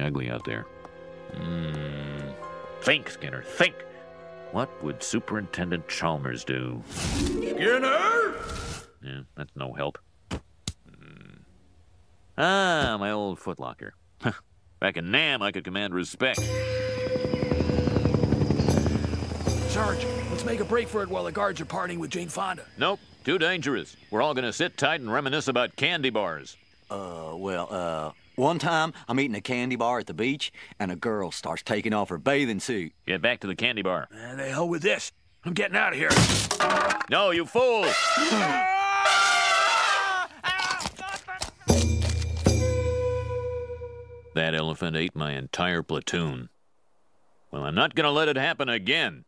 ugly out there. Hmm. Think, Skinner, think. What would Superintendent Chalmers do? Skinner! Yeah, that's no help. Hmm. Ah, my old footlocker. Back in Nam, I could command respect. Sarge, let's make a break for it while the guards are partying with Jane Fonda. Nope, too dangerous. We're all gonna sit tight and reminisce about candy bars. Uh, well, uh, one time I'm eating a candy bar at the beach, and a girl starts taking off her bathing suit. Get back to the candy bar. And the hell with this. I'm getting out of here. No, you fool! that elephant ate my entire platoon. Well, I'm not gonna let it happen again.